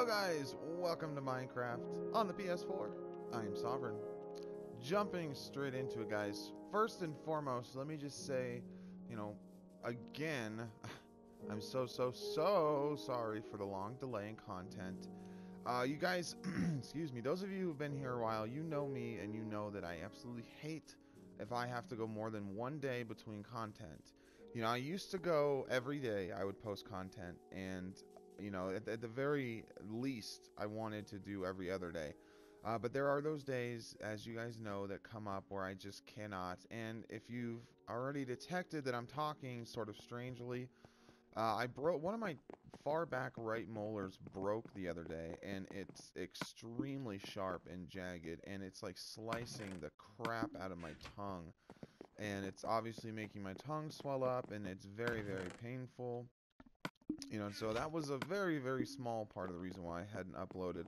Hello guys, welcome to Minecraft on the PS4. I am Sovereign. Jumping straight into it guys, first and foremost, let me just say, you know, again, I'm so, so, so sorry for the long delay in content. Uh, you guys, excuse me, those of you who've been here a while, you know me and you know that I absolutely hate if I have to go more than one day between content. You know, I used to go every day, I would post content, and you know, at, at, the very least, I wanted to do every other day. Uh, but there are those days, as you guys know, that come up where I just cannot. And if you've already detected that I'm talking sort of strangely, uh, I broke one of my far back right molars broke the other day, and it's extremely sharp and jagged, and it's like slicing the crap out of my tongue. And it's obviously making my tongue swell up, and it's very, very painful. You know, so that was a very, very small part of the reason why I hadn't uploaded.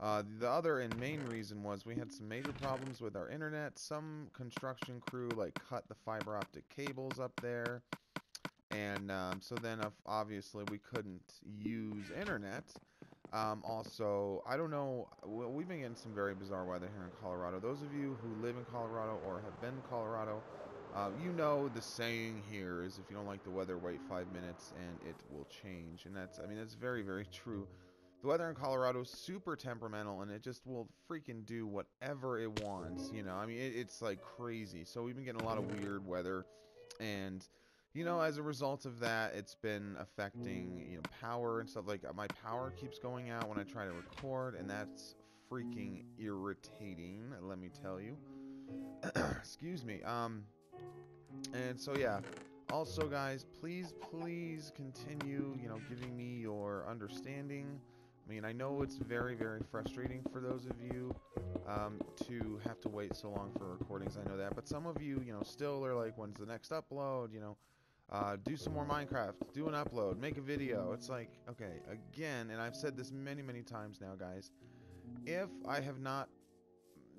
Uh, the other and main reason was we had some major problems with our internet. Some construction crew, like, cut the fiber optic cables up there. And um, so then, obviously, we couldn't use internet. Um, also, I don't know, we've been getting some very bizarre weather here in Colorado. Those of you who live in Colorado or have been Colorado, uh, you know the saying here is if you don't like the weather, wait five minutes and it will change. And that's, I mean, that's very, very true. The weather in Colorado is super temperamental and it just will freaking do whatever it wants, you know. I mean, it, it's like crazy. So we've been getting a lot of weird weather and you know, as a result of that, it's been affecting, you know, power and stuff like my power keeps going out when I try to record and that's freaking irritating, let me tell you. Excuse me. Um and so yeah, also guys, please, please continue, you know, giving me your understanding. I mean, I know it's very, very frustrating for those of you um, to have to wait so long for recordings. I know that, but some of you, you know, still are like, when's the next upload? You know, uh, do some more Minecraft, do an upload, make a video. It's like, okay, again, and I've said this many, many times now, guys. If I have not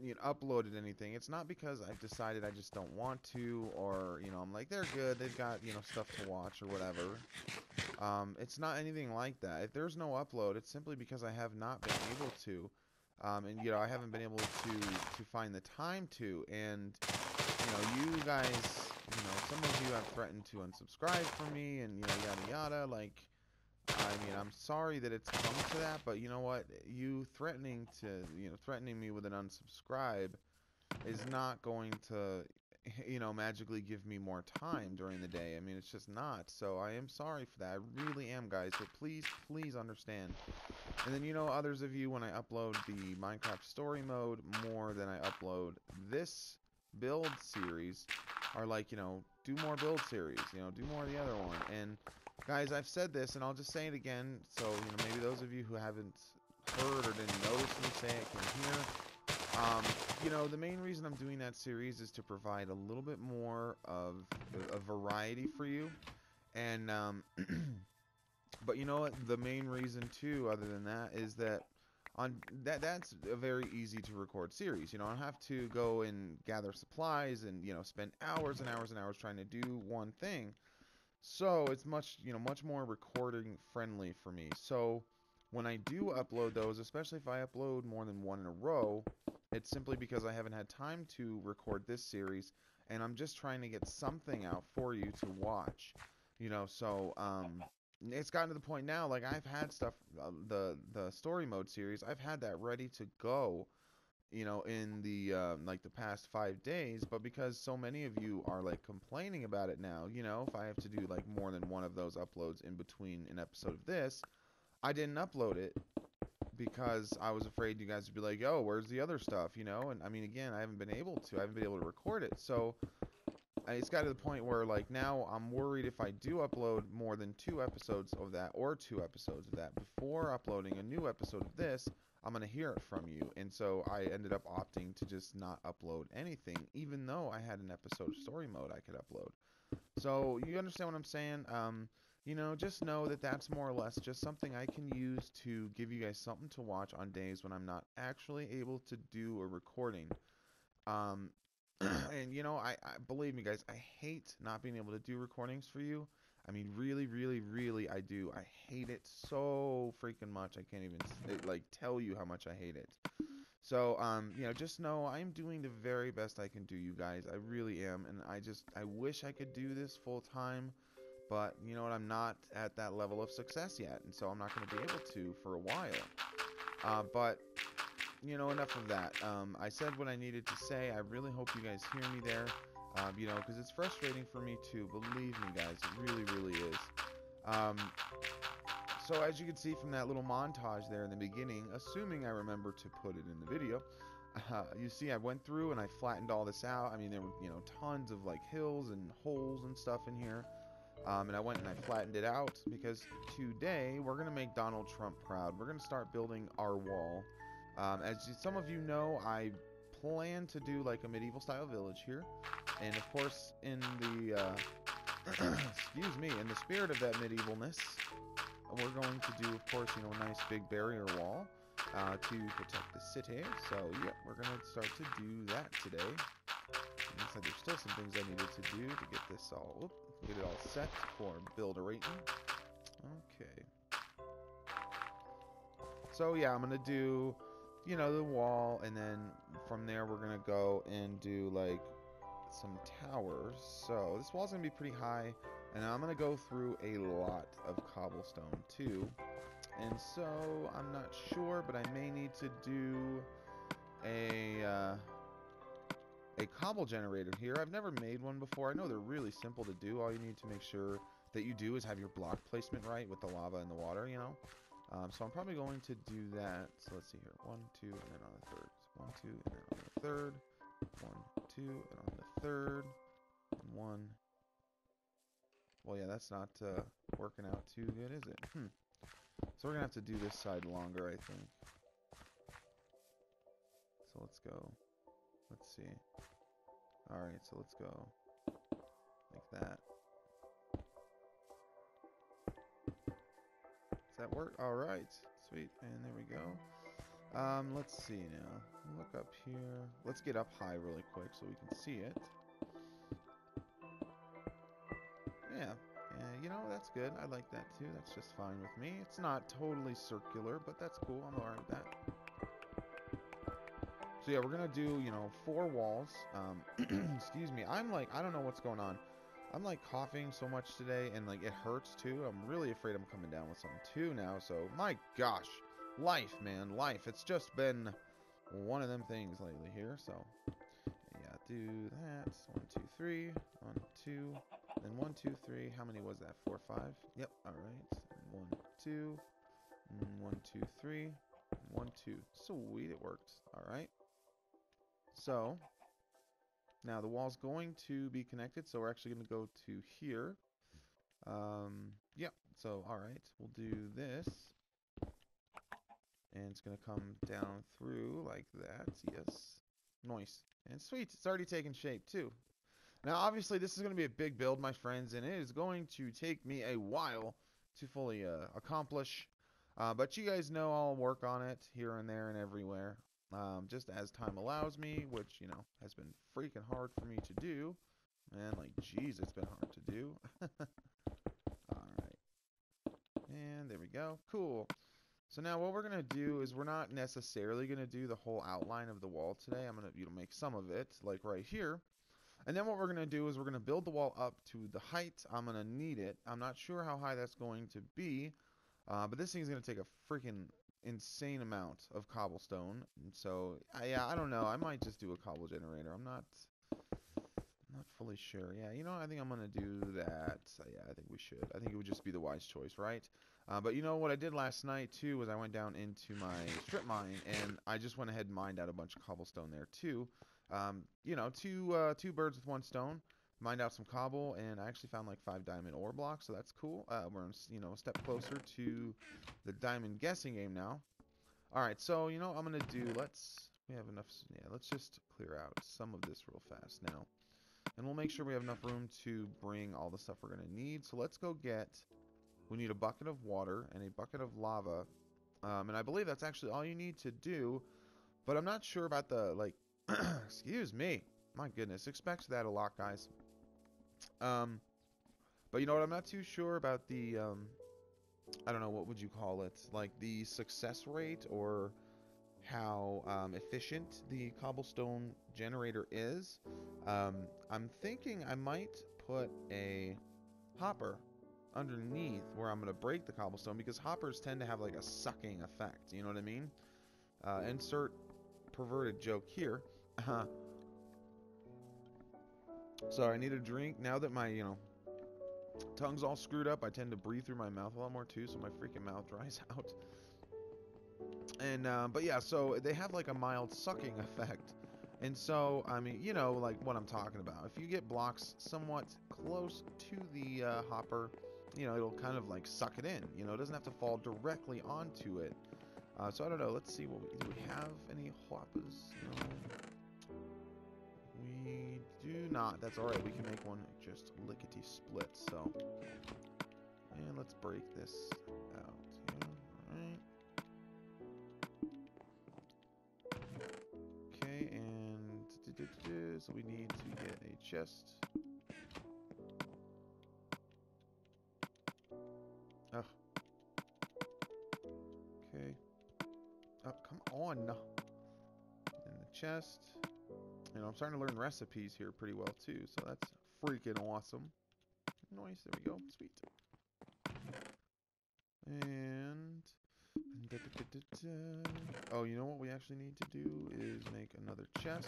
you know, uploaded anything, it's not because I've decided I just don't want to, or, you know, I'm like, they're good, they've got, you know, stuff to watch or whatever. Um, it's not anything like that. If there's no upload, it's simply because I have not been able to. Um, and, you know, I haven't been able to, to find the time to. And, you know, you guys, you know, some of you have threatened to unsubscribe from me and, you know, yada yada. Like, I mean, I'm sorry that it's come to that, but you know what? You threatening to, you know, threatening me with an unsubscribe is not going to, you know, magically give me more time during the day. I mean, it's just not. So I am sorry for that. I really am, guys. But please, please understand. And then, you know, others of you, when I upload the Minecraft story mode more than I upload this build series, are like, you know, do more build series, you know, do more of the other one. And guys, I've said this, and I'll just say it again, so, you know, maybe those of you who haven't heard or didn't notice me say it can hear. Um, you know, the main reason I'm doing that series is to provide a little bit more of a variety for you. And, um, but you know what? The main reason, too, other than that, is that on that that's a very easy to record series. You know, I have to go and gather supplies and you know spend hours and hours and hours trying to do one thing. So it's much you know much more recording friendly for me. So when I do upload those, especially if I upload more than one in a row, it's simply because I haven't had time to record this series, and I'm just trying to get something out for you to watch. You know, so um, it's gotten to the point now like I've had stuff uh, the the story mode series I've had that ready to go you know in the um, like the past five days but because so many of you are like complaining about it now you know if I have to do like more than one of those uploads in between an episode of this I didn't upload it because I was afraid you guys would be like oh where's the other stuff? You know and I mean again I haven't been able to I haven't been able to record it. So it's got to the point where like now I'm worried if I do upload more than two episodes of that or two episodes of that before uploading a new episode of this, I'm gonna hear it from you. And so I ended up opting to just not upload anything, even though I had an episode story mode I could upload. So you understand what I'm saying? Um, you know, just know that that's more or less just something I can use to give you guys something to watch on days when I'm not actually able to do a recording. Um, and you know, I, I believe me, guys. I hate not being able to do recordings for you. I mean, really, really, really, I do. I hate it so freaking much. I can't even like tell you how much I hate it. So, um, you know, just know I'm doing the very best I can do, you guys. I really am, and I just I wish I could do this full time, but you know what? I'm not at that level of success yet, and so I'm not going to be able to for a while. Uh, but you know, enough of that. Um, I said what I needed to say. I really hope you guys hear me there. Um, you know, because it's frustrating for me too. Believe me, guys, it really, really is. Um, so as you can see from that little montage there in the beginning, assuming I remember to put it in the video, uh, you see I went through and I flattened all this out. I mean, there were, you know, tons of like hills and holes and stuff in here. Um, and I went and I flattened it out because today we're going to make Donald Trump proud. We're going to start building our wall. Um, as some of you know, I plan to do like a medieval style village here. And of course, in the, uh, excuse me, in the spirit of that medievalness, we're going to do, of course, you know, a nice big barrier wall uh, to protect the city. So, yeah, we're going to start to do that today. Like I there's still some things I needed to do to get this all, whoop, get it all set for build a rating. Okay. So, yeah, I'm going to do you know, the wall, and then from there we're gonna go and do like some towers. So this wall's gonna be pretty high, and I'm gonna go through a lot of cobblestone too. And so I'm not sure, but I may need to do a uh, a cobble generator here. I've never made one before. I know they're really simple to do. All you need to make sure that you do is have your block placement right with the lava and the water, you know. Um, so I'm probably going to do that. So let's see here. One, two, and then on the third. One, two, and then on the third. One, two, and on the third. And one. Well, yeah, that's not uh, working out too good, is it? Hmm. So we're going to have to do this side longer, I think. So let's go. Let's see. Alright, so let's go. Like that. That work? Alright. Sweet. And there we go. Um, let's see now. Look up here. Let's get up high really quick so we can see it. Yeah. Yeah, you know, that's good. I like that too. That's just fine with me. It's not totally circular, but that's cool. I'm alright with that. So yeah, we're gonna do, you know, four walls. Um, excuse me. I'm like, I don't know what's going on. I'm like coughing so much today and like it hurts too. I'm really afraid I'm coming down with something too now. So my gosh, life, man, life. It's just been one of them things lately here. So yeah, do that. One, two, three. One, two. Then one, two, three. How many was that? Four, five. Yep. All right. One, two. Mm, one, two, three. One, two. Sweet, it worked. All right. So now the wall's going to be connected, so we're actually going to go to here. Um, yeah, so alright, we'll do this. And it's going to come down through like that, yes. Nice. And sweet, it's already taken shape too. Now obviously this is going to be a big build, my friends, and it is going to take me a while to fully uh, accomplish. Uh, but you guys know I'll work on it here and there and everywhere um, just as time allows me, which, you know, has been freaking hard for me to do. Man, like, jeez, it's been hard to do. Alright. And there we go. Cool. So now what we're going to do is we're not necessarily going to do the whole outline of the wall today. I'm going to you know, make some of it, like right here. And then what we're going to do is we're going to build the wall up to the height I'm going to need it. I'm not sure how high that's going to be, uh, but this thing is going to take a freaking insane amount of cobblestone. And so, I, yeah, I don't know. I might just do a cobble generator. I'm not not fully sure. Yeah, you know, I think I'm to do that. So, yeah, I think we should. I think it would just be the wise choice, right? Uh, but you know what I did last night, too, was I went down into my strip mine, and I just went ahead and mined out a bunch of cobblestone there, too. Um, you know, two, uh, two birds with one stone mined out some cobble, and I actually found like five diamond ore blocks, so that's cool. Uh, we're, you know, a step closer to the diamond guessing game now. Alright, so, you know, I'm to do, let's, we have enough, yeah, let's just clear out some of this real fast now. And we'll make sure we have enough room to bring all the stuff we're to need. So let's go get, we need a bucket of water and a bucket of lava. Um, and I believe that's actually all you need to do. But I'm not sure about the, like, excuse me. My goodness, expect that a lot, guys. Um, But you know what? I'm not too sure about the, um, I don't know, what would you call it? Like the success rate or how um, efficient the cobblestone generator is. Um, I'm thinking I might put a hopper underneath where I'm going to break the cobblestone because hoppers tend to have like a sucking effect. You know what I mean? Uh, insert perverted joke here. Sorry, I need a drink. Now that my, you know, tongue's all screwed up, I tend to breathe through my mouth a lot more too, so my freaking mouth dries out. And, uh, but yeah, so they have like a mild sucking effect. And so, I mean, you know, like what I'm talking about. If you get blocks somewhat close to the uh, hopper, you know, it'll kind of like suck it in. You know, it doesn't have to fall directly onto it. Uh, so I don't know. Let's see what we do. We have any hoppers? No. We do not. That's all right. We can make one just lickety split. So, and let's break this out. Here. All right. Okay, and so we need to get a chest. Ugh. Okay. Oh, come on. In the chest. Know, I'm starting to learn recipes here pretty well too, so that's freaking awesome. Nice, there we go. Sweet. And da, da, da, oh, you know what we actually need to do is make another chest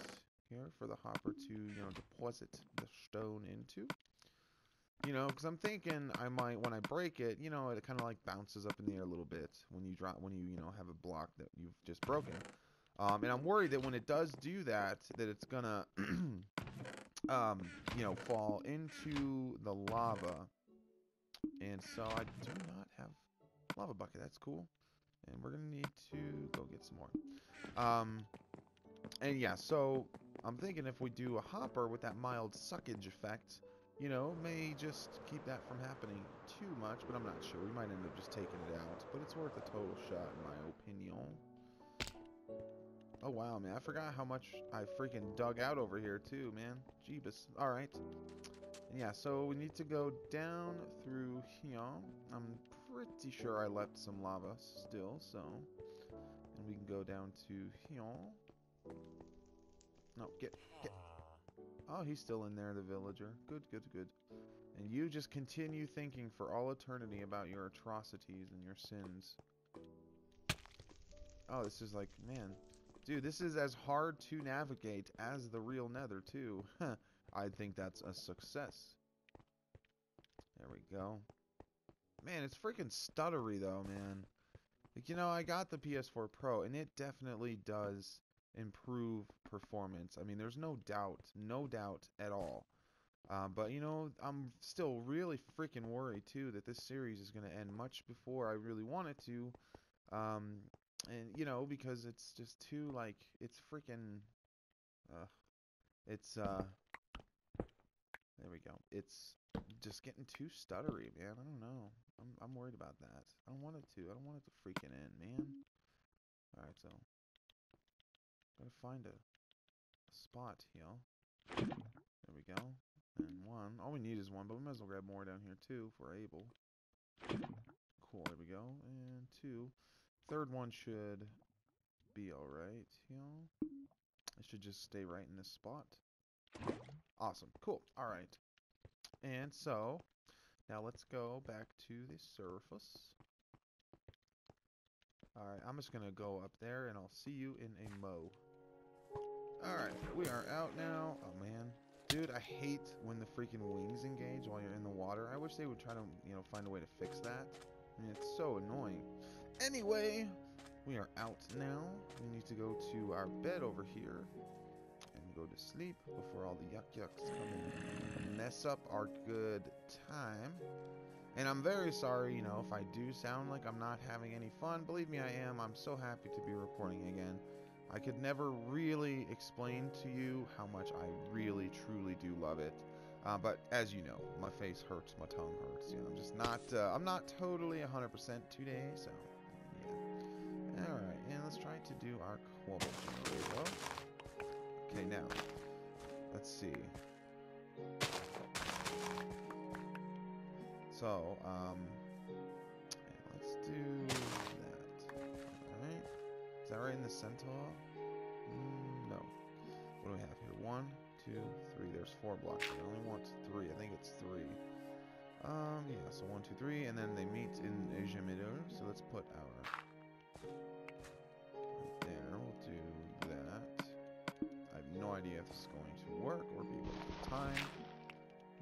here for the hopper to, you know, deposit the stone into. You know, because I'm thinking I might, when I break it, you know, it kind of like bounces up in the air a little bit when you drop, when you, you know, have a block that you've just broken. Um, and I'm worried that when it does do that, that it's gonna, um, you know, fall into the lava. And so I do not have lava bucket. That's cool. And we're gonna need to go get some more. Um, and yeah, so I'm thinking if we do a hopper with that mild suckage effect, you know, may just keep that from happening too much, but I'm not sure. We might end up just taking it out, but it's worth a total shot in my opinion. Oh wow, man, I forgot how much I freaking dug out over here too, man. Jeebus. Alright. Yeah, so we need to go down through here. I'm pretty sure I left some lava still, so... And we can go down to here. No, get, get... Oh, he's still in there, the villager. Good, good, good. And you just continue thinking for all eternity about your atrocities and your sins. Oh, this is like, man. Dude, this is as hard to navigate as the real nether, too. I think that's a success. There we go. Man, it's freaking stuttery, though, man. Like, you know, I got the PS4 Pro, and it definitely does improve performance. I mean, there's no doubt, no doubt at all. Um, but, you know, I'm still really freaking worried, too, that this series is going to end much before I really want it to. Um, and, you know, because it's just too, like, it's freaking, uh, it's, uh, there we go. It's just getting too stuttery, man. I don't know. I'm, I'm worried about that. I don't want it to. I don't want it to freaking in man. Alright, so Gotta find a, a spot here. There we go. And one. All we need is one, but we might as well grab more down here too if we're able. Cool, there we go. And two. Third one should be alright here. It should just stay right in this spot. Awesome. Cool. Alright. And so, now let's go back to the surface. Alright, I'm just gonna go up there and I'll see you in a mo. Alright, we are out now. Oh man. Dude, I hate when the freaking wings engage while you're in the water. I wish they would try to, you know, find a way to fix that. I mean, it's so annoying. Anyway, we are out now. We need to go to our bed over here and go to sleep before all the yuck yucks come and mess up our good time. And I'm very sorry, you know, if I do sound like I'm not having any fun. Believe me, I am. I'm so happy to be recording again. I could never really explain to you how much I really, truly do love it. Uh, but as you know, my face hurts, my tongue hurts. You know, I'm just not, uh, I'm not totally 100% today, so yeah. All right, and let's try to do our cobble. Okay, now let's see. So, um, let's do that. Alright. Is that right in the centaur? Mm, no. What do we have here? One, two, three. There's four blocks. I only want three. I think it's three. Um, yeah, so one, two, three, and then they meet in Asia Middle. So let's put our right there. We'll do that. I have no idea if this is going to work or be a waste of time.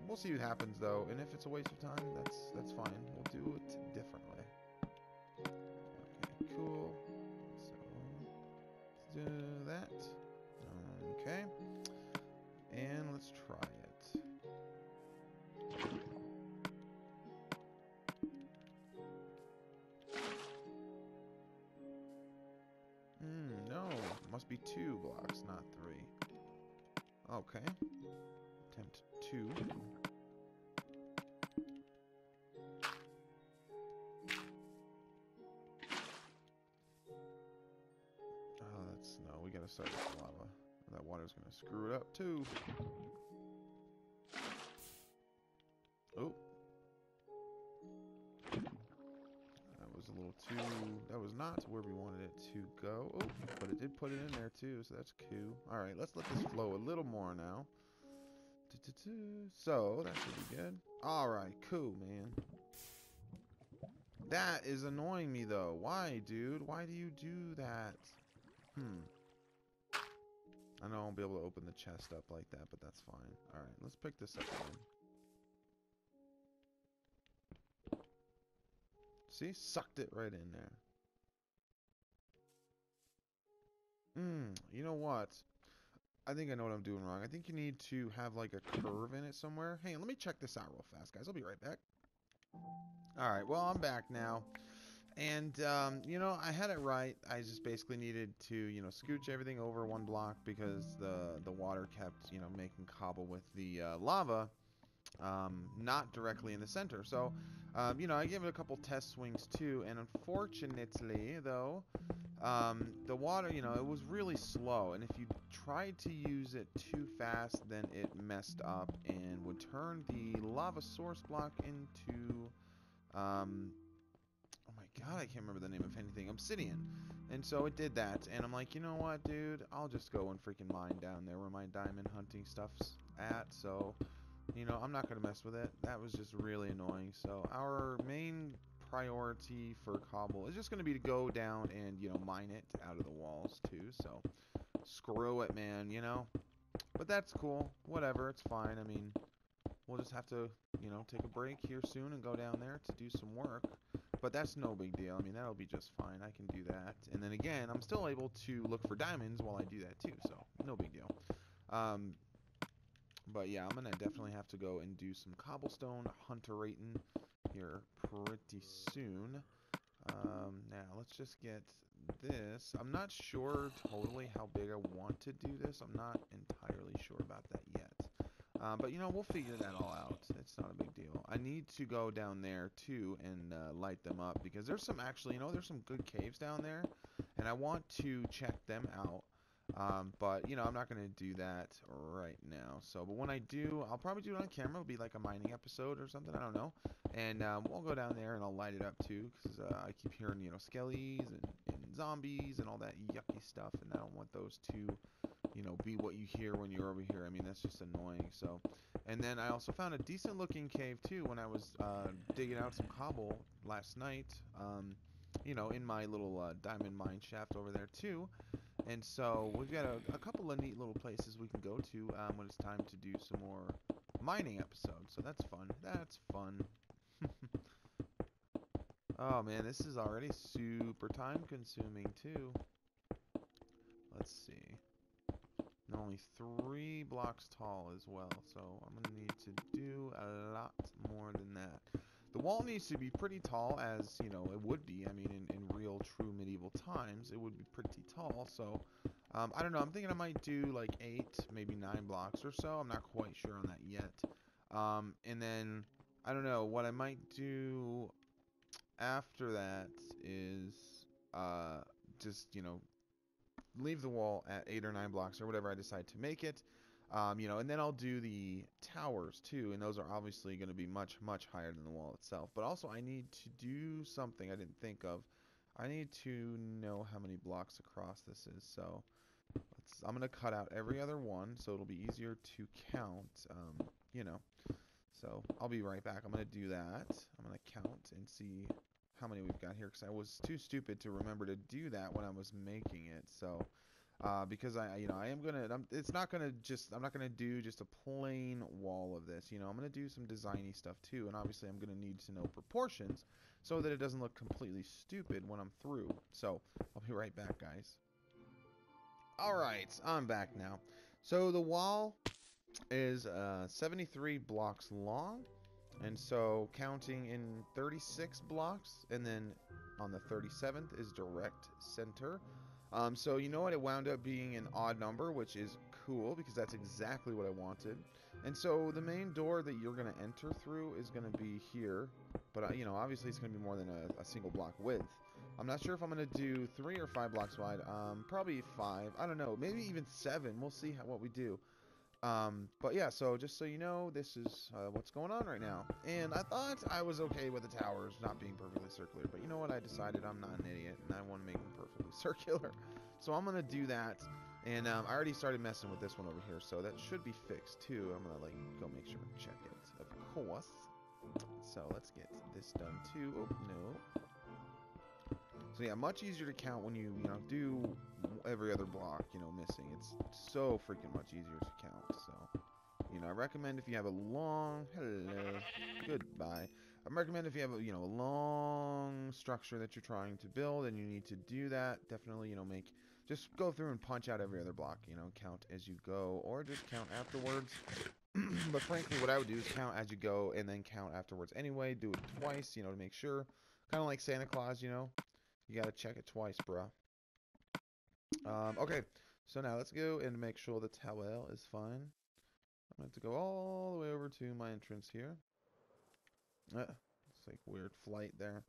We'll see what happens though, and if it's a waste of time, that's that's fine. We'll do it differently. Okay, cool. So let's do that. Okay. Must be two blocks, not three. Okay. Attempt two. Oh, that's no. We gotta start with lava. That water's gonna screw it up too. Oh. A little too. That was not where we wanted it to go. Oh, but it did put it in there too, so that's cool. All right, let's let this flow a little more now. So that should be good. All right, cool, man. That is annoying me though. Why, dude? Why do you do that? Hmm. I know I won't be able to open the chest up like that, but that's fine. Alright, let's pick this up again. See? Sucked it right in there. Hmm, you know what? I think I know what I'm doing wrong. I think you need to have like a curve in it somewhere. Hey, let me check this out real fast, guys. I'll be right back. Alright, well, I'm back now. And, um, you know, I had it right. I just basically needed to, you know, scooch everything over one block because the, the water kept, you know, making cobble with the uh, lava, um, not directly in the center. So, um, you know, I gave it a couple test swings too, and unfortunately, though, um, the water, you know, it was really slow, and if you tried to use it too fast, then it messed up and would turn the lava source block into, um, oh my god, I can't remember the name of anything, obsidian. And so it did that, and I'm like, you know what, dude, I'll just go and freaking mine down there where my diamond hunting stuff's at, so, you know, I'm not going to mess with it. That was just really annoying. So our main priority for cobble is just going to be to go down and, you know, mine it out of the walls too, so screw it, man, you know? But that's cool. Whatever, it's fine. I mean, we'll just have to, you know, take a break here soon and go down there to do some work. But that's no big deal. I mean, that'll be just fine. I can do that. And then again, I'm still able to look for diamonds while I do that too, so no big deal. Um, but yeah, I'm going to definitely have to go and do some cobblestone hunter-rating here pretty soon. Um, now, let's just get this. I'm not sure totally how big I want to do this. I'm not entirely sure about that yet. Um, but, you know, we'll figure that all out. It's not a big deal. I need to go down there, too, and uh, light them up. Because there's some, actually, you know, there's some good caves down there. And I want to check them out. Um, but, you know, I'm not going to do that right now. So, but when I do, I'll probably do it on camera. It'll be like a mining episode or something. I don't know. And um, we'll go down there and I'll light it up too. Because uh, I keep hearing, you know, skellies and, and zombies and all that yucky stuff. And I don't want those to, you know, be what you hear when you're over here. I mean, that's just annoying. So, and then I also found a decent looking cave too when I was uh, digging out some cobble last night. Um, you know, in my little uh, diamond mine shaft over there too. And so we've got a, a, couple of neat little places we can go to um, when it's time to do some more mining episodes. So that's fun. That's fun. oh man, this is already super time consuming too. Let's see. And only three blocks tall as well, so I'm going to need to do a lot more than that. The wall needs to be pretty tall as, you know, it would be. I mean, in, in real, true medieval times, it would be pretty tall. So, um, I don't know. I'm thinking I might do like eight, maybe nine blocks or so. I'm not quite sure on that yet. Um, and then, I don't know, what I might do after that is uh, just, you know, leave the wall at eight or nine blocks or whatever I decide to make it. Um, you know, and then I'll do the towers too, and those are obviously going to be much, much higher than the wall itself. But also, I need to do something I didn't think of. I need to know how many blocks across this is. So I'm going to cut out every other one, so it'll be easier to count. Um, you know, so I'll be right back. I'm going to do that. I'm going to count and see how many we've got here because I was too stupid to remember to do that when I was making it. So uh, because I, you know, I am gonna. I'm, it's not gonna just. I'm not gonna do just a plain wall of this. You know, I'm gonna do some designy stuff too, and obviously I'm gonna need to know proportions so that it doesn't look completely stupid when I'm through. So I'll be right back, guys. All right, I'm back now. So the wall is uh, 73 blocks long, and so counting in 36 blocks, and then on the 37th is direct center. Um, so you know what? It wound up being an odd number, which is cool because that's exactly what I wanted. And so the main door that you're going to enter through is going to be here. But, uh, you know, obviously it's going to be more than a, a, single block width. I'm not sure if I'm going to do three or five blocks wide. Um, probably five. I don't know. Maybe even seven. We'll see how, what we do. Um, but yeah, so just so you know, this is uh, what's going on right now. And I thought I was okay with the towers not being perfectly circular, but you know what? I decided I'm not an idiot, and I want to make them perfectly circular. So I'm gonna do that, and um, I already started messing with this one over here, so that should be fixed too. I'm gonna like go make sure and check it, of course. So let's get this done too. Oh no. So yeah, much easier to count when you you know do every other block, you know, missing. It's so freaking much easier to count. So, you know, I recommend if you have a long, hello, goodbye. I recommend if you have a, you know, a long structure that you're trying to build and you need to do that, definitely, you know, make, just go through and punch out every other block, you know, count as you go, or just count afterwards. but frankly, what I would do is count as you go and then count afterwards anyway. Do it twice, you know, to make sure. Kind of like Santa Claus, you know. You gotta check it twice, bruh. Um, okay, so now let's go and make sure the towel is fine. I'm going to go all the way over to my entrance here. Uh, it's like weird flight there.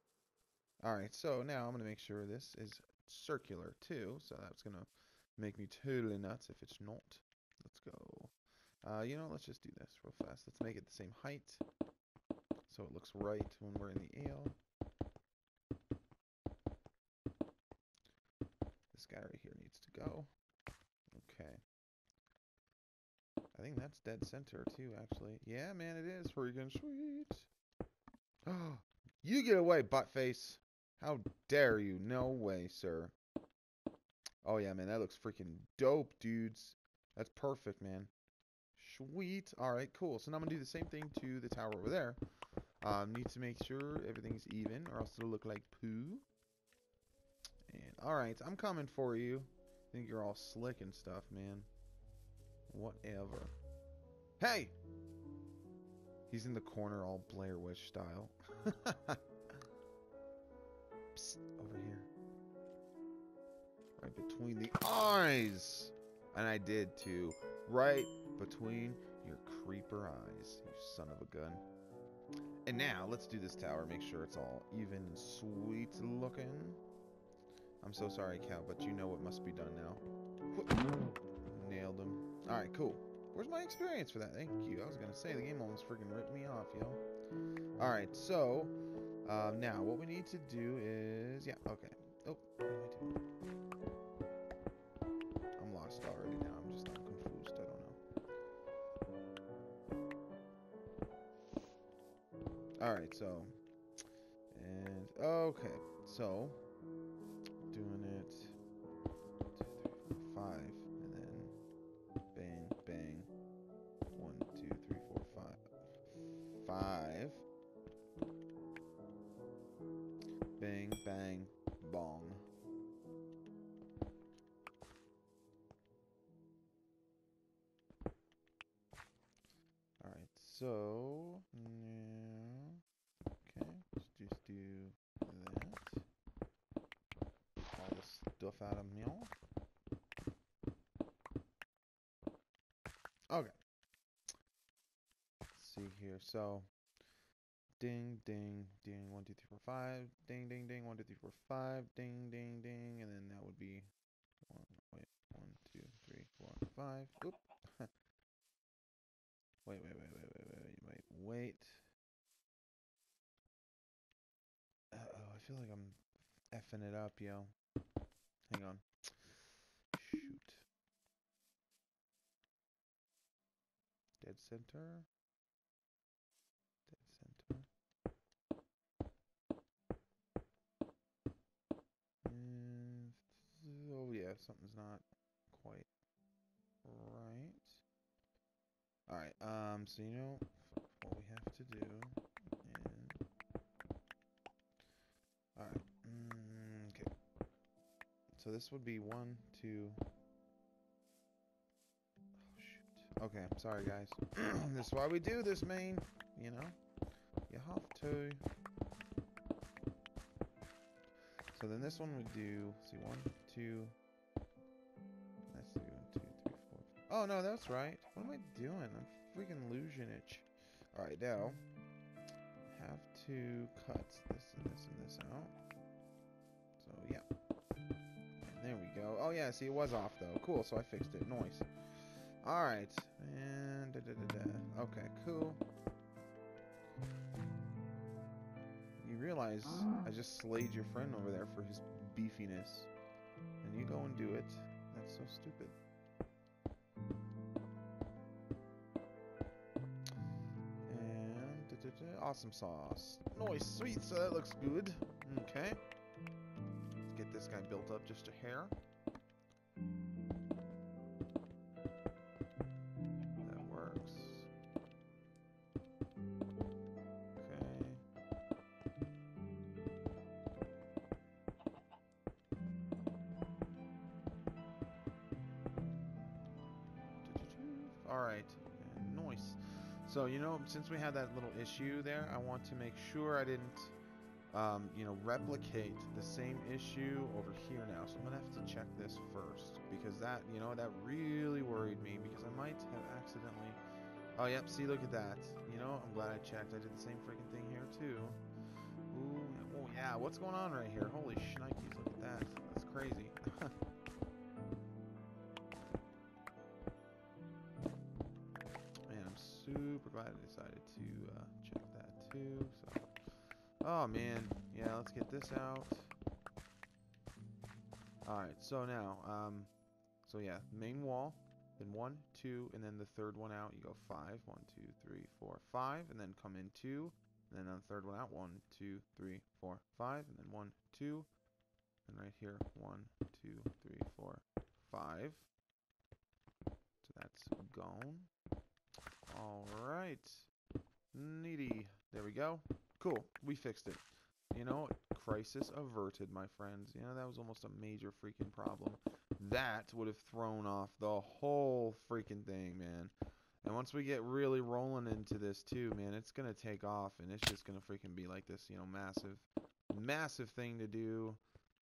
Alright, so now I'm going to make sure this is circular too. So that's going to make me totally nuts if it's not. Let's go. Uh, you know, let's just do this real fast. Let's make it the same height. So it looks right when we're in the ale. Right here needs to go. Okay. I think that's dead center too, actually. Yeah, man, it is. Freaking sweet. Oh, you get away, buttface. How dare you? No way, sir. Oh, yeah, man, that looks freaking dope, dudes. That's perfect, man. Sweet. All right, cool. So now I'm going to do the same thing to the tower over there. Um, need to make sure everything's even, or else it'll look like poo. Alright, I'm coming for you. I Think you're all slick and stuff, man. Whatever. Hey! He's in the corner all Blair Witch style. Psst, over here. Right between the eyes! And I did too. Right between your creeper eyes, you son of a gun. And now, let's do this tower, make sure it's all even and sweet looking. I'm so sorry, Cal, but you know what must be done now. Nailed him. Alright, cool. Where's my experience for that? Thank you. I was going to say, the game almost freaking ripped me off, yo. Alright, so, uh, now, what we need to do is... Yeah, okay. Oh? I'm lost already now. I'm just, I'm confused. I don't know. Alright, so... And, okay, so so now, okay, let's just do that stuff out of me. Okay. Let's see here. So, ding, ding, ding, one, two, three, four, five, ding, ding, ding, one, two, three, four, five, ding, ding, ding, and then that would be one, wait, one, two, three, four, five. Oop. Wait, wait, wait, wait, wait, wait. Uh oh, I feel like I'm effing it up, yo. Hang on. Shoot. Dead center. Dead center. And oh yeah, something's not quite right. All right. Um. So you know we have to do, and all right. Mm, okay. So this would be one, two. Oh shoot. Okay. I'm sorry, guys. this is why we do this, main. You know, you have to. So then this one would do. See, one, two. Let's see, one, two, three, four. Oh no, that's right. What am I doing? I'm freaking losing it. All right, now have to cut this and this and this out. So yeah, and there we go. Oh yeah, see, it was off though. Cool. So I fixed it. Nice. All right, and da, da, da, da. okay, cool. You realize I just slayed your friend over there for his beefiness, and you go and do it. That's so stupid. Awesome sauce. Nice, sweet. So that looks good. Okay. Let's get this guy built up just a hair. Since we had that little issue there, I want to make sure I didn't, um, you know, replicate the same issue over here now. So I'm gonna have to check this first because that, you know, that really worried me because I might have accidentally. Oh, yep. See, look at that. You know, I'm glad I checked. I did the same freaking thing here too. Ooh, oh yeah. What's going on right here? Holy shnikes! Look at that. That's crazy. Man, I'm super glad So, oh man, yeah, let's get this out. All right, so now, um, so yeah, main wall, then one, two, and then the third one out. You go five, one, two, three, four, five, and then come in two, and then on the third one out, one, two, three, four, five, and then one, two, and right here, one, two, three, four, five. So that's gone. All right. Needy. There we go. Cool. We fixed it. You know, crisis averted, my friends. You know, that was almost a major freaking problem. That would have thrown off the whole freaking thing, man. And once we get really rolling into this too, man, it's going to take off and it's just going to freaking be like this, you know, massive massive thing to do.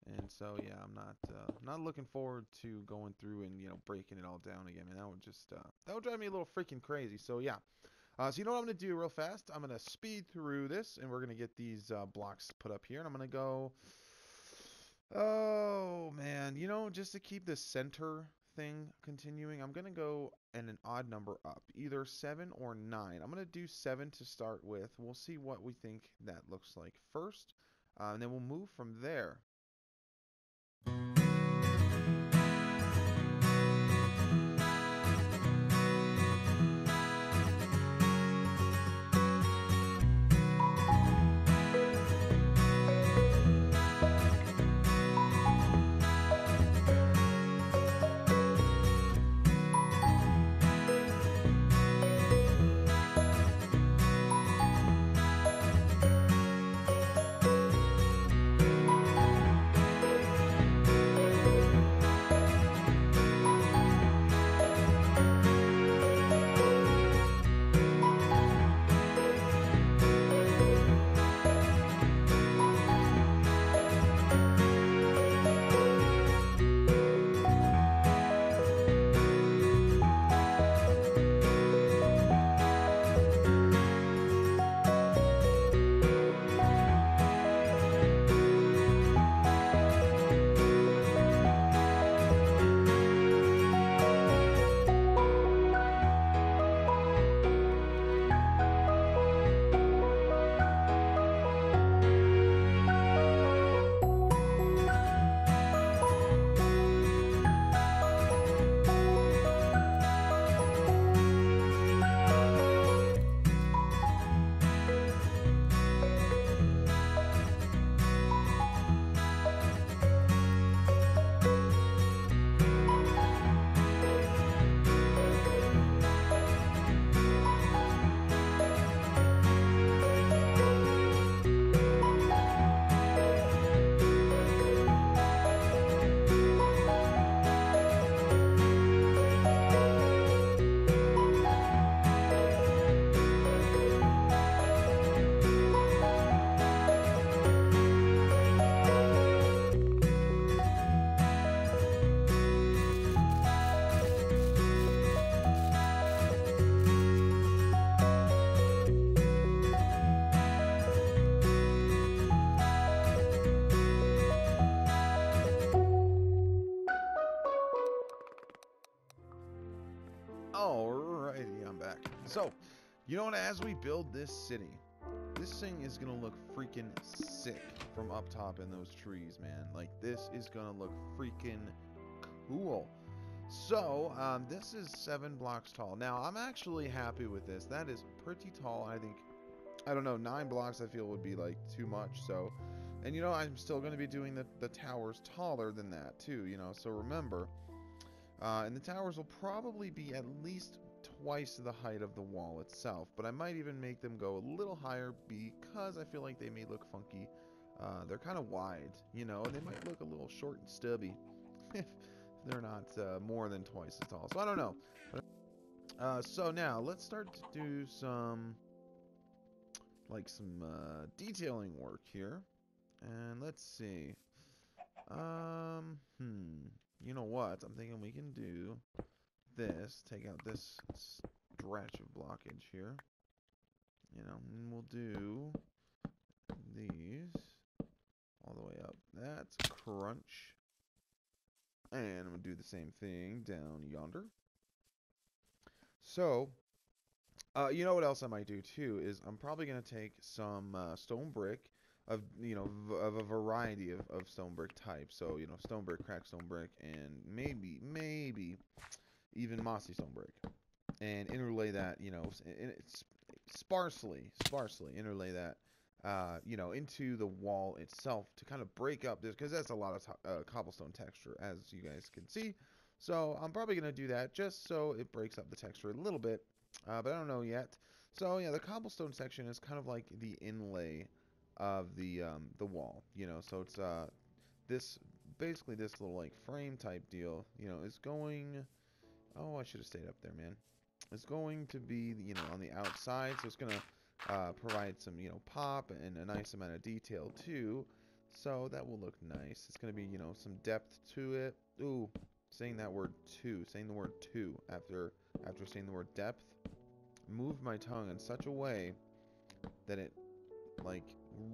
And so yeah, I'm not uh, not looking forward to going through and you know breaking it all down again. And that would just uh, that would drive me a little freaking crazy. So yeah. Uh, so you know what I'm gonna do real fast? I'm gonna speed through this, and we're gonna get these uh, blocks put up here, and I'm gonna go. Oh man, you know just to keep the center thing continuing, I'm gonna go in an odd number up, either seven or nine. I'm gonna do seven to start with. We'll see what we think that looks like first, uh, and then we'll move from there. You know what? As we build this city, this thing is gonna look freaking sick from up top in those trees, man. Like, this is gonna look freaking cool. So, um, this is seven blocks tall. Now, I'm actually happy with this. That is pretty tall. I think, I don't know, nine blocks I feel would be, like, too much. So, and you know, I'm still going to be doing the, the towers taller than that, too, you know. So, remember, uh, and the towers will probably be at least twice the height of the wall itself. But I might even make them go a little higher because I feel like they may look funky. Uh, they're kind of wide, you know, and they might look a little short and stubby. If they're not uh, more than twice as tall. So I don't know. Uh, so now let's start to do some like some uh, detailing work here. And let's see. Um, hmm. You know what? I'm thinking we can do this. Take out this stretch of blockage here. You know, and we'll do these all the way up. That's crunch. And I'm going to do the same thing down yonder. So, uh, you know what else I might do too is I'm probably going to take some uh, stone brick of you know of a variety of, of stone brick types. So you know stone brick, crack stone brick, and maybe maybe even mossy stone brick, and interlay that you know it's sparsely sparsely interlay that uh, you know, into the wall itself to kind of break up this, because that's a lot of uh, cobblestone texture, as you guys can see. So I'm probably going to do that just so it breaks up the texture a little bit, uh, but I don't know yet. So yeah, the cobblestone section is kind of like the inlay of the um, the wall, you know. So it's uh, this basically this little like frame type deal, you know, is going. Oh, I should have stayed up there, man. It's going to be, you know, on the outside, so it's gonna uh, provide some, you know, pop and a nice amount of detail too. So that will look nice. It's going to be, you know, some depth to it. Ooh, saying that word too, saying the word too after after saying the word depth, moved my tongue in such a way that it like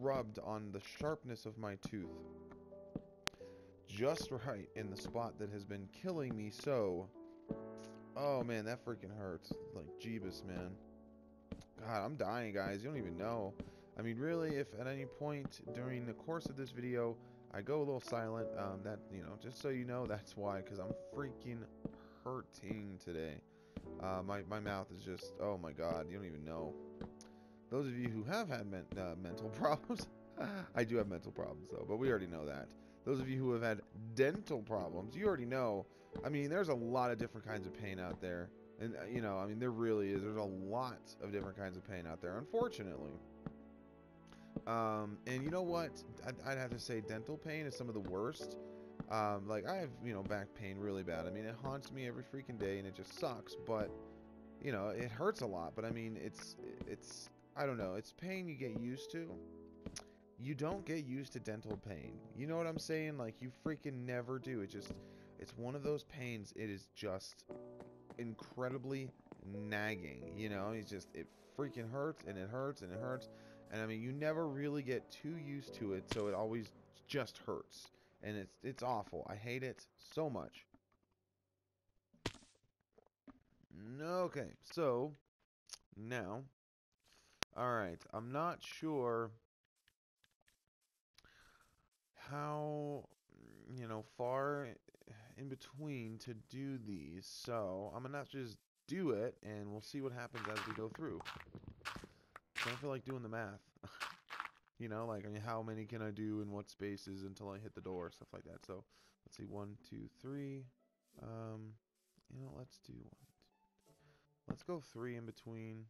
rubbed on the sharpness of my tooth. Just right in the spot that has been killing me so. Oh man, that freaking hurts. Like Jeebus, man. God, I'm dying, guys. You don't even know. I mean, really, if at any point during the course of this video I go a little silent, um, that, you know, just so you know, that's why, because I'm freaking hurting today. Uh, my, my mouth is just, oh my god, you don't even know. Those of you who have had men uh, mental problems, I do have mental problems though, but we already know that. Those of you who have had dental problems, you already know. I mean, there's a lot of different kinds of pain out there. And, uh, you know, I mean, there really is. There's a lot of different kinds of pain out there, unfortunately. Um, and you know what? I'd, I'd, have to say dental pain is some of the worst. Um, like, I have, you know, back pain really bad. I mean, it haunts me every freaking day, and it just sucks. But, you know, it hurts a lot. But, I mean, it's, it's, I don't know. It's pain you get used to. You don't get used to dental pain. You know what I'm saying? Like, you freaking never do. It just, it's one of those pains. It is just incredibly nagging. You know, it's just it freaking hurts and it hurts and it hurts. And I mean, you never really get too used to it, so it always just hurts. And it's it's awful. I hate it so much. Okay, so now all right, I'm not sure how you know far in between to do these. So I'm gonna just do it, and we'll see what happens as we go through. I don't feel like doing the math. you know, like I mean, how many can I do in what spaces until I hit the door, stuff like that. So let's see, one, two, three. Um, you know, let's do one. Let's go three in between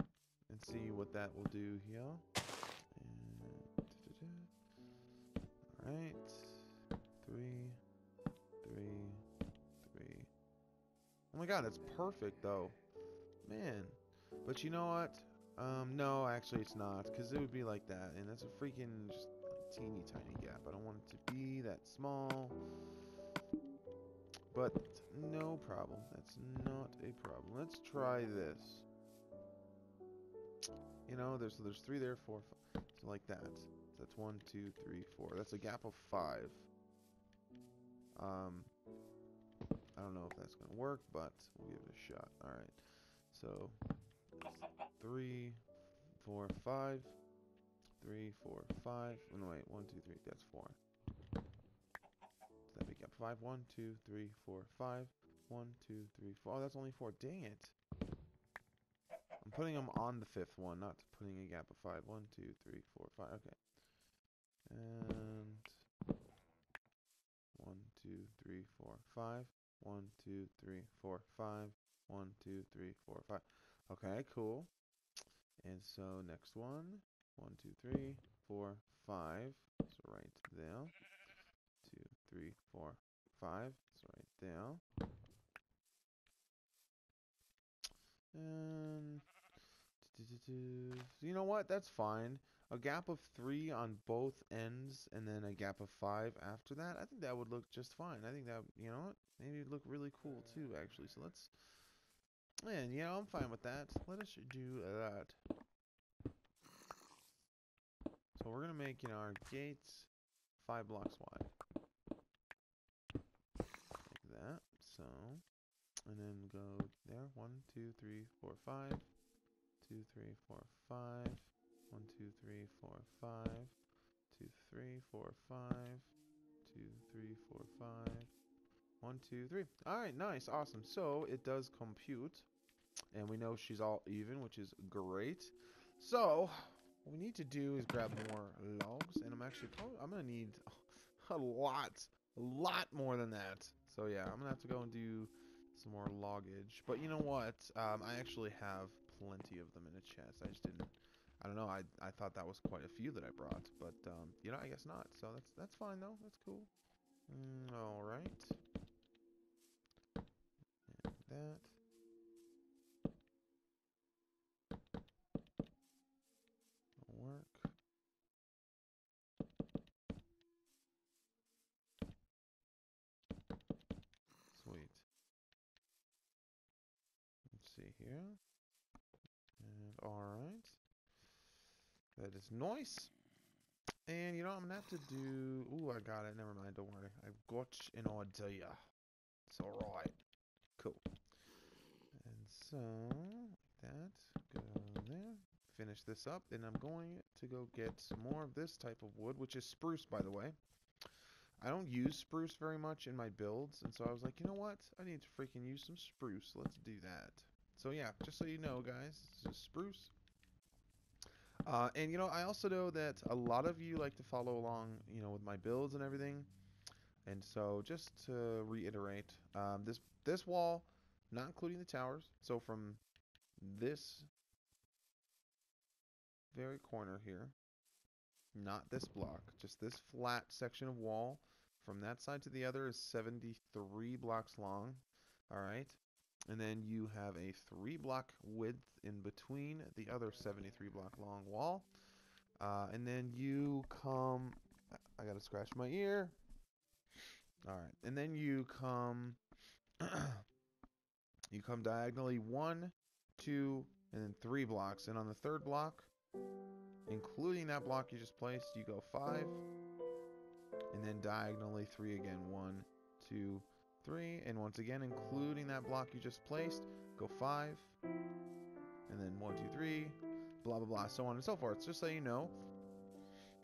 and see what that will do here. and Alright. Three, three, Oh my god, that's perfect though. Man. But you know what? Um, no, actually it's not, because it would be like that, and that's a freaking just like, teeny tiny gap. I don't want it to be that small. But no problem. That's not a problem. Let's try this. You know, there's there's three there, four, five. So like that. So that's one, two, three, four. That's a gap of five. Um, I don't know if that's going to work, but we'll give it a shot. All right. So three, four, five, three, four, five. Oh, no, wait, one, two, three. That's four. Does that make up five? One, two, three, four, five. One, two, three, four. Oh, that's only four. Dang it. I'm putting them on the fifth one, not putting a gap of five. One, two, three, four, five. Okay. And one, two, three, four, five. One, two, three, four, five. One, two, three, four, five. Okay, cool. And so next one. One, two, three, four, five. So right there. Two, three, four, five. So right there. And you know what? That's fine. A gap of three on both ends, and then a gap of five after that. I think that would look just fine. I think that you know what? Maybe it'd look really cool too, actually. So let's. And yeah, I'm fine with that. Let us do that. So we're gonna make you know our gates five blocks wide. Like that. So and then go there. One, two, three, four, five. Two, three, four, five. One, two, three, four, five. Two, three, four, five. Two, three, four, five. One, two, three. Alright, nice, awesome. So it does compute. And we know she's all even, which is great. So, what we need to do is grab more logs. And I'm actually probably, I'm to need a lot, a lot more than that. So yeah, I'm to have to go and do some more loggage. But you know what? Um, I actually have plenty of them in a chest. I just didn't. I don't know. I I thought that was quite a few that I brought, but um, you know, I guess not. So that's that's fine though. That's cool. Mm, all right. And that. work. Sweet. Let's see here. And alright. That is nice. And you know, I'm gonna have to do. Ooh, I got it. Never mind. Don't worry. I've got an idea. It's alright. Cool. And so, that. Go there. Finish this up. and I'm going to go get some more of this type of wood, which is spruce, by the way. I don't use spruce very much in my builds, and so I was like, you know what? I need to freaking use some spruce. Let's do that. So yeah, just so you know, guys, this is spruce. Uh, and you know, I also know that a lot of you like to follow along, you know, with my builds and everything. And so, just to reiterate, um, this this wall, not including the towers, so from this very corner here, not this block, just this flat section of wall, from that side to the other is 73 blocks long. All right. And then you have a three block width in between the other 73 block long wall. Uh, and then you come, I gotta scratch my ear. All right. And then you come, you come diagonally one, two, and then three blocks. And on the third block, including that block you just placed, you go five, and then diagonally three again. One, two, three, and once again, including that block you just placed, go five, and then one, two, three, blah, blah, blah, so on and so forth, just so you know.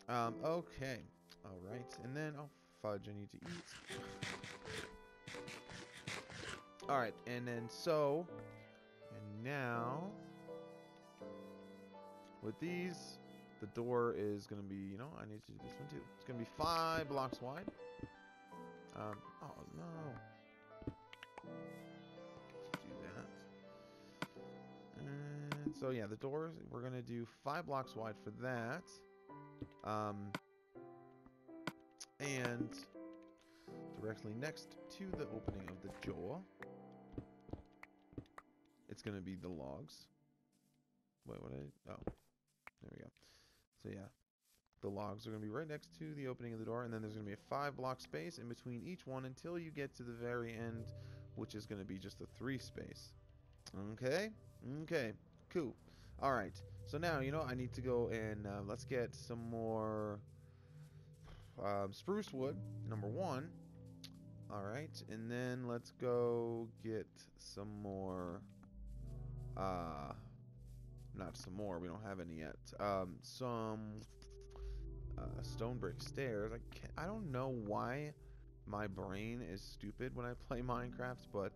Um, okay, all right, and then, oh, fudge, I need to eat. All right, and then so, and now, with these, the door is going to be, you know, I need to do this one too. It's going to be five blocks wide. Um, oh no. Do that. And so yeah, the doors, we're going to do five blocks wide for that. Um, and directly next to the opening of the jaw, it's going to be the logs. Wait, what did I... Oh. There we go. So yeah, the logs are going to be right next to the opening of the door, and then there's going to be a five block space in between each one until you get to the very end, which is going to be just a three space. Okay? Okay. Cool. Alright. So now, you know, I need to go and uh, let's get some more um, spruce wood, number one. Alright. And then let's go get some more uh, not some more. We don't have any yet. Um, some uh, stone brick stairs. I can't, I don't know why my brain is stupid when I play Minecraft, but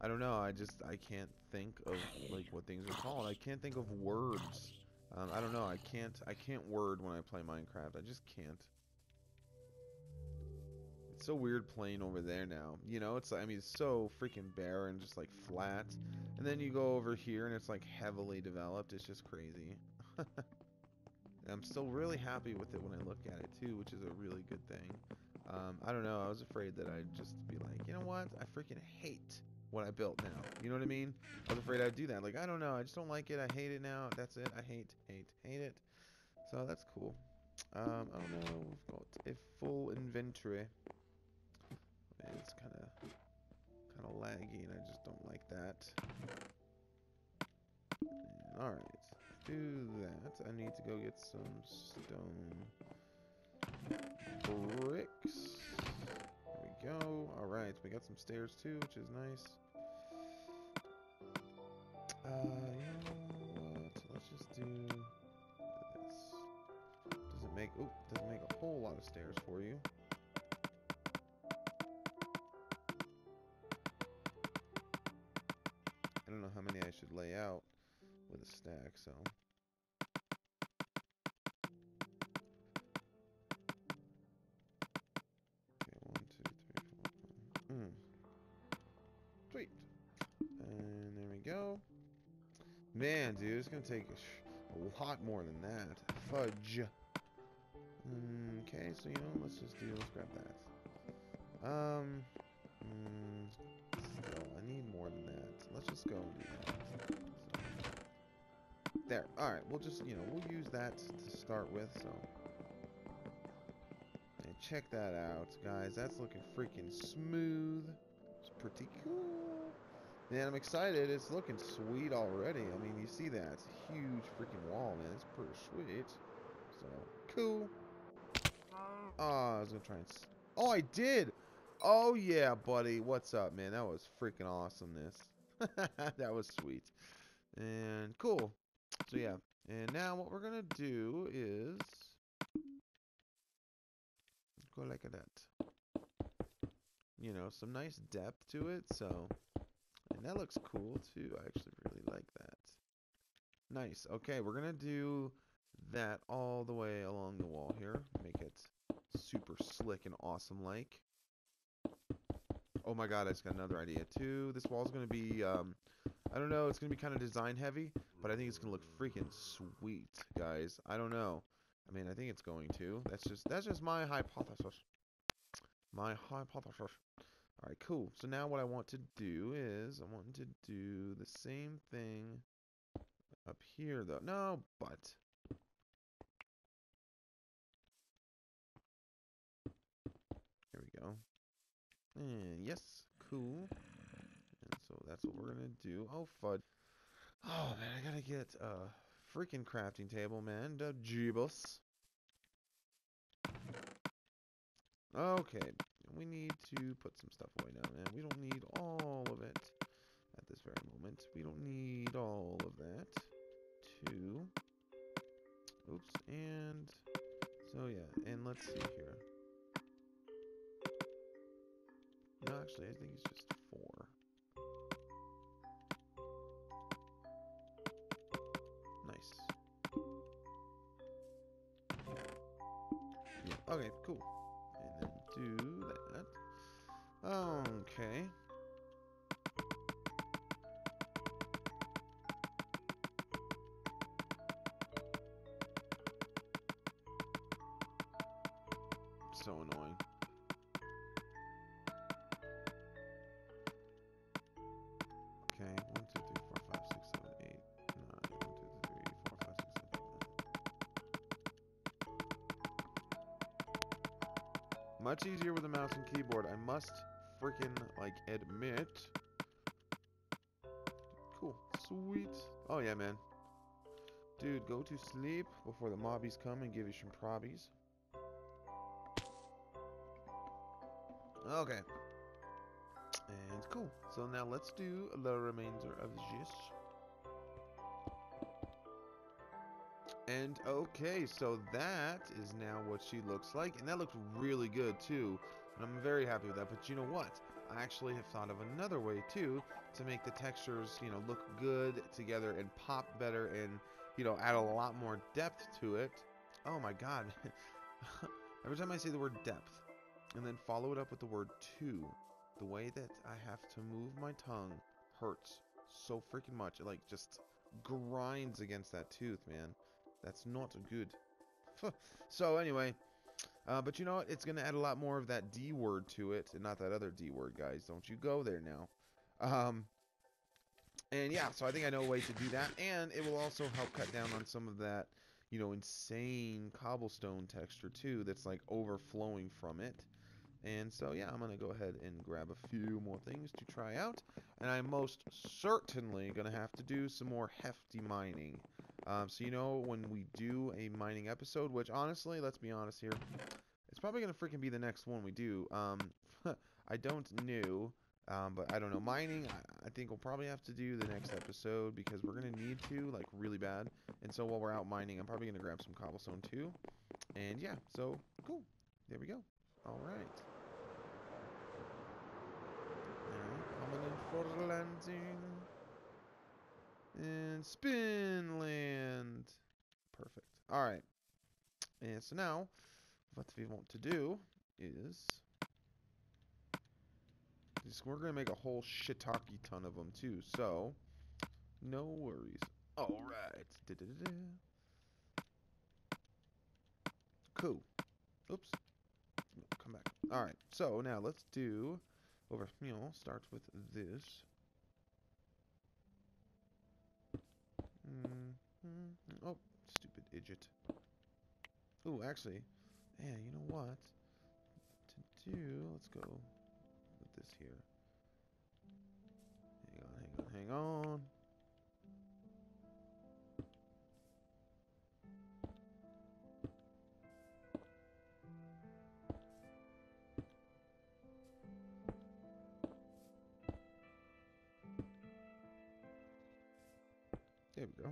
I don't know. I just I can't think of like what things are called. I can't think of words. Um, I don't know. I can't I can't word when I play Minecraft. I just can't. It's so weird playing over there now. You know, it's I mean it's so freaking bare and just like flat. And then you go over here and it's like heavily developed. It's just crazy. I'm still really happy with it when I look at it too, which is a really good thing. Um, I don't know. I was afraid that I'd just be like, you know what? I freaking hate what I built now. You know what I mean? I was afraid I'd do that. Like, I don't know. I just don't like it. I hate it now. That's it. I hate, hate, hate it. So that's cool. Um, I don't know. We've got a full inventory. It's kind of, kind of laggy, and I just don't like that. All right do that, I need to go get some stone bricks. There we go. Alright, we got some stairs too, which is nice. Uh, you know what? Let's just do this. Doesn't make, oh, doesn't make a whole lot of stairs for you. I don't know how many I should lay out with a stack, so. Man, dude, it's gonna take a, a lot more than that. Fudge. Okay, so you know, let's just do, let's grab that. Um, mm, still, I need more than that. Let's just go and do that. There. Alright, we'll just, you know, we'll use that to start with, so. And check that out, guys. That's looking freaking smooth. It's pretty cool. Man, I'm excited. It's looking sweet already. I mean, you see that. It's a huge freaking wall, man. It's pretty sweet. So, cool. Oh, I was going to try and... oh, I did! Oh, yeah, buddy. What's up, man? That was freaking awesomeness. that was sweet. And cool. So yeah, and now what we're gonna do is go like at that. You know, some nice depth to it. So, and that looks cool too. I actually really like that. Nice. Okay, we're gonna do that all the way along the wall here. Make it super slick and awesome like. Oh my god, I just got another idea too. This wall's gonna be um I don't know, it's gonna be kind of design heavy, but I think it's gonna look freaking sweet, guys. I don't know. I mean, I think it's going to. That's just that's just my hypothesis. My hypothesis. All right, cool. So now what I want to do is I want to do the same thing up here, though. No, but here we go. And yes, cool. And so that's what we're gonna do. Oh, fudge. Oh man, I gotta get a freaking crafting table, man. The jeebus. Okay, we need to put some stuff away now, man. We don't need all of it at this very moment. We don't need all of that. Two. Oops, and so yeah, and let's see here. No, actually, I think it's just four. Nice. Yeah, Okay, cool. Do that. Okay. Much easier with a mouse and keyboard, I must freaking, like, admit. Cool. Sweet. Oh, yeah, man. Dude, go to sleep before the mobbies come and give you some probies. Okay. And cool. So now let's do the remainder of this. And okay, so that is now what she looks like, and that looks really good too. And I'm very happy with that. But you know what? I actually have thought of another way too to make the textures, you know, look good together and pop better and, you know, add a lot more depth to it. Oh my god. Every time I say the word depth and then follow it up with the word to, the way that I have to move my tongue hurts so freaking much. It like just grinds against that tooth, man. That's not good. so anyway, uh, but you know what? It's going to add a lot more of that D word to it, and not that other D word, guys. Don't you go there now. Um, and yeah, so I think I know a way to do that, and it will also help cut down on some of that, you know, insane cobblestone texture too that's like overflowing from it. And so yeah, I'm going to go ahead and grab a few more things to try out, and I'm most certainly going to have to do some more hefty mining. Um, so you know when we do a mining episode, which honestly, let's be honest here, it's probably to freaking be the next one we do. Um, I don't know, um, but I don't know. Mining, I, think we'll probably have to do the next episode because we're to need to, like, really bad. And so while we're out mining, I'm probably to grab some cobblestone too. And yeah, so, cool. There we go. All right. coming in for landing. And spin land. Perfect. All right. And so now, what we want to do is, is we're going to make a whole shiitake ton of them too. So, no worries. All right. Da -da -da cool. Oops. come back. All right. So now let's do over. You know, start with this. Mm-hmm. Oh, stupid idiot. Oh, actually, yeah, you know what? To do, let's go with this here. Hang on, hang on, hang on. There we go.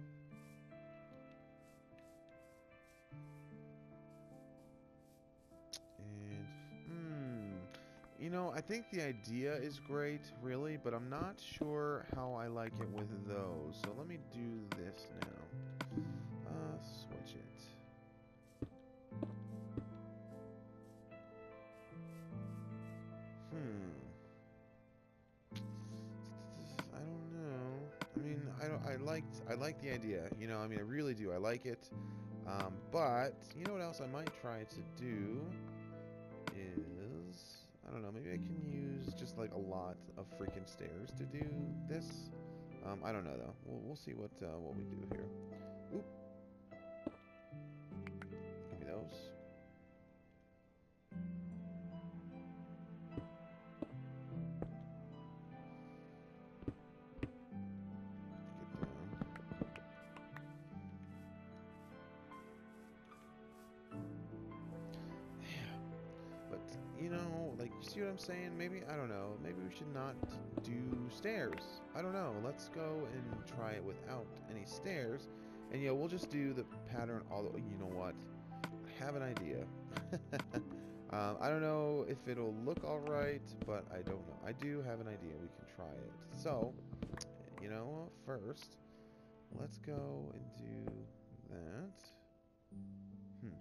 And, hmm, you know, I think the idea is great, really, but I'm not sure how I like it with those. So let me do this now. Liked. I like the idea. You know, I mean, I really do. I like it. Um, but you know what else I might try to do is I don't know. Maybe I can use just like a lot of freaking stairs to do this. Um, I don't know though. We'll, we'll see what uh, what we do here. Oop. Give me those. See what I'm saying? Maybe, I don't know, maybe we should not do stairs. I don't know. Let's go and try it without any stairs. And, yeah, we'll just do the pattern all the way. You know what? I have an idea. um, I don't know if it'll look alright, but I don't know. I do have an idea. We can try it. So, you know, first, let's go and do that. Hmm.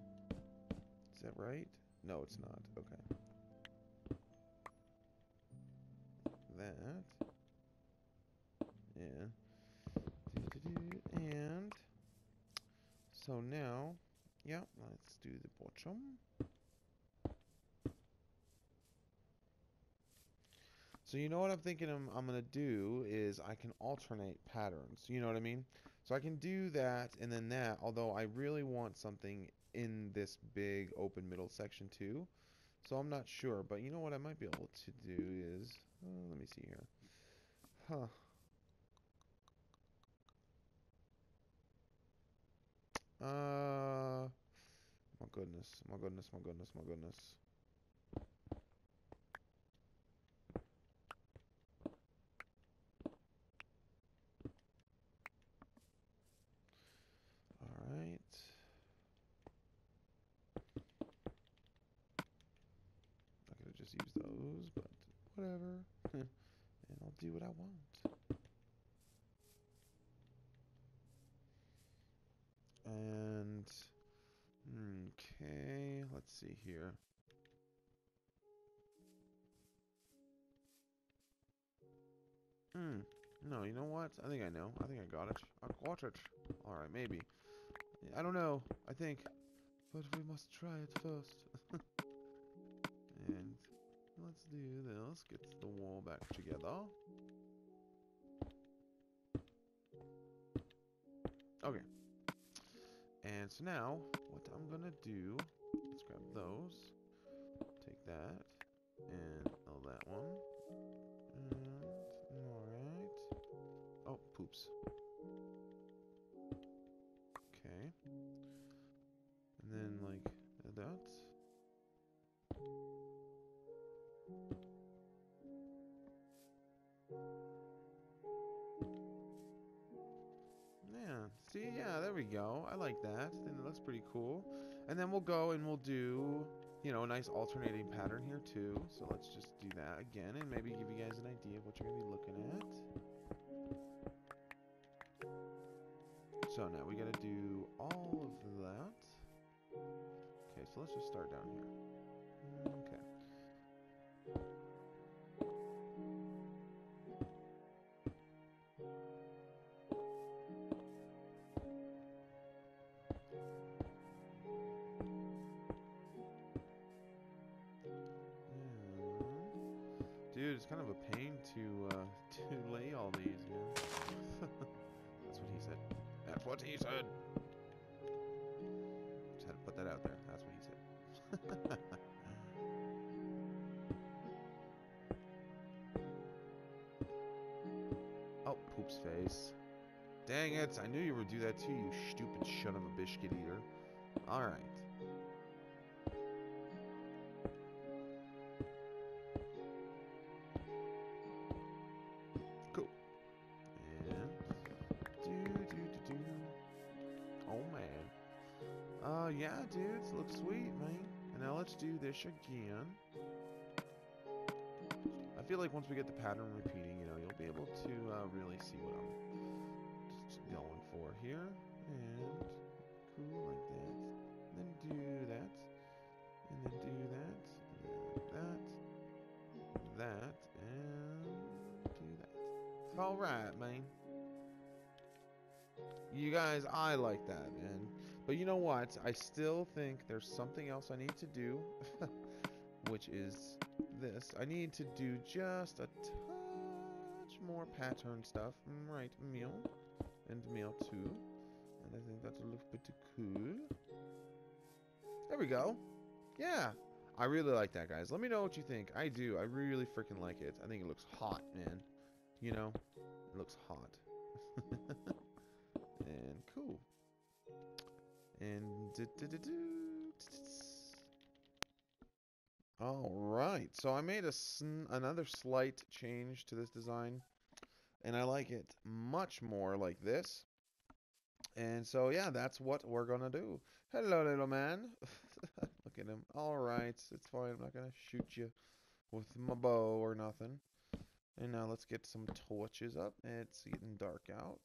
Is that right? No, it's not. Okay. That. Yeah. Doo-doo-doo. And so now, yeah, let's do the bottom. So you know what I'm thinking I'm, I'm going to do is I can alternate patterns. You know what I mean? So I can do that and then that, although I really want something in this big open middle section too. So I'm not sure, but you know what I might be able to do is, uh, let me see here. Huh. Uh, my goodness, my goodness, my goodness, my goodness. All right. just use those, but whatever. and I'll do what I want. And okay, let's see here. Hmm. No, you know what? I think I know. I think I got it. I got it. Alright, maybe. I don't know. I think. But we must try it first. and let's do this. Get the wall back together. Okay. And so now, what I'm gonna do, those, take that, and oh, that one, and alright. Oh, poops. Okay. And then, like, that. Yeah, see, yeah, there we go. I like that. Then that's pretty cool. And then we'll go and we'll do, you know, a nice alternating pattern here too. So let's just do that again and maybe give you guys an idea of what you're going to be looking at. So now we got to do all of that. Okay, so let's just start down here. What he said. Just had to put that out there. That's what he said. oh, poops face. Dang it! I knew you would do that too, you stupid son of a biscuit eater. Alright. Again. I feel like once we get the pattern repeating, you know, you'll be able to uh, really see what I'm going for here. And cool like that. And then do that. And then do that. And then that. That. And do that. Alright, man. You guys, I like that, man. But you know what? I still think there's something else I need to do. which is this. I need to do just a touch more pattern stuff. Mm, Right, meal. And meal too. And I think a little bit cool. There we go. Yeah. I really like that, guys. Let me know what you think. I do. I really freaking like it. I think it looks hot, man. You know? It looks hot. and cool. And. All right, so I made a sn another slight change to this design, and I like it much more like this. And so, yeah, that's what we're gonna do. Hello, little man. Look at him. All right, it's fine. I'm not gonna shoot you with my bow or nothing. And now let's get some torches up. It's getting dark out.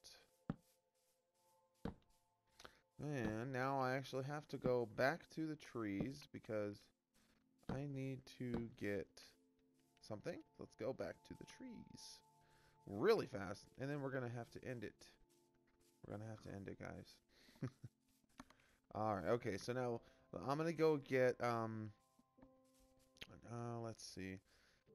And now I actually have to go back to the trees because I need to get something. Let's go back to the trees really fast. And then we're going to have to end it. We're going to have to end it, guys. Alright, okay. So now I'm going to go get, um, uh, let's see.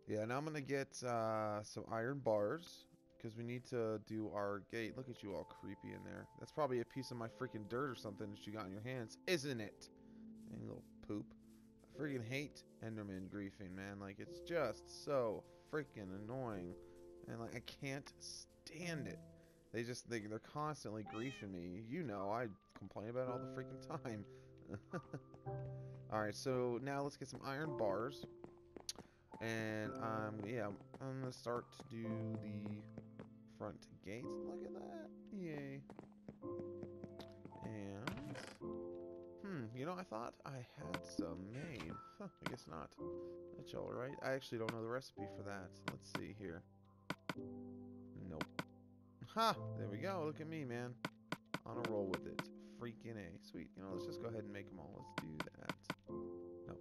Yeah, now I'm going to get uh, some iron bars because we need to do our gate. Look at you all creepy in there. That's probably a piece of my freaking dirt or something that you got in your hands, isn't it? And little poop. I freaking hate Enderman griefing, man. Like, it's just so freaking annoying. And, like, I can't stand it. They just, they, they're constantly griefing me. You know, I complain about it all the freaking time. Alright, so now let's get some iron bars. And, um, yeah, I'm gonna start to do the front gate. Look at that. Yay. And, hmm, You know, I thought I had some made. Huh, I guess not. That's alright. I actually don't know the recipe for that. Let's see here. Nope. Ha! There we go. Look at me, man. On a roll with it. Freaking A. Sweet. You know, let's just go ahead and make them all. Let's do that. Nope.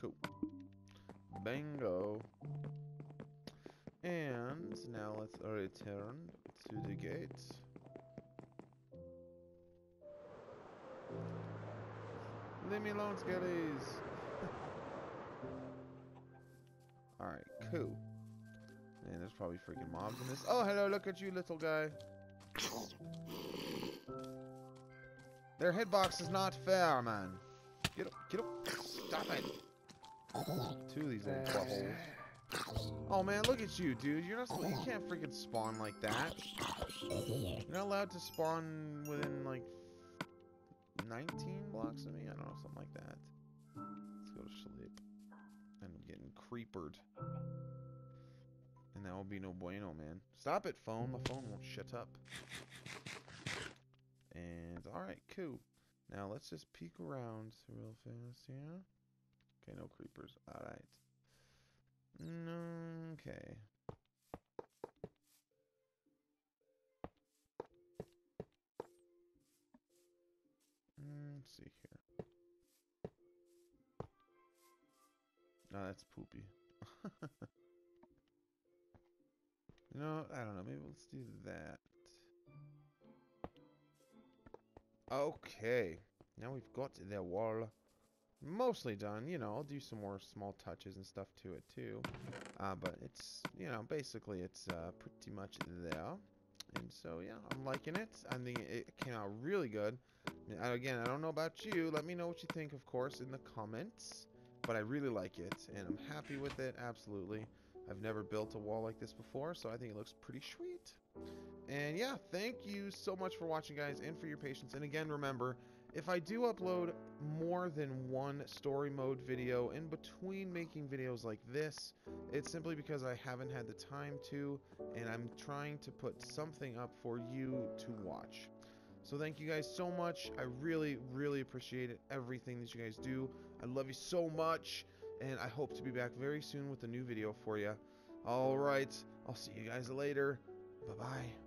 Cool. Bingo. And now let's return to the gate. Leave me alone, skellies. Alright, cool. Man, there's probably freaking mobs in this. Oh, hello, look at you, little guy. Their hitbox is not fair, man. Get up, get up. Stop it. Two of these little uh, buttholes. Oh man, look at you, dude. You're not. You can't freaking spawn like that. You're not allowed to spawn within like 19 blocks of me. I don't know, something like that. Let's go to sleep. I'm getting creepered. And that will be no bueno, man. Stop it, phone. My phone won't shut up. And alright, cool. Now let's just peek around real fast, yeah? Okay, no creepers. Alright. Okay. Mm, let's see here. No, that's poopy. know, I don't know. Maybe let's do that. Okay. Now we've got the wall mostly done. You know, I'll do some more small touches and stuff to it too. Uh, but it's, you know, basically it's uh, pretty much there. And so, yeah, I'm liking it. I think it came out really good. Again, I don't know about you. Let me know what you think, of course, in the comments. But I really like it, and I'm happy with it, absolutely. I've never built a wall like this before, so I think it looks pretty sweet. And yeah, thank you so much for watching, guys, and for your patience. And again, remember, if I do upload more than one story mode video in between making videos like this, it's simply because I haven't had the time to, and I'm trying to put something up for you to watch. So thank you guys so much. I really, really appreciate it, everything that you guys do. I love you so much, and I hope to be back very soon with a new video for you. Alright, I'll see you guys later. Bye-bye.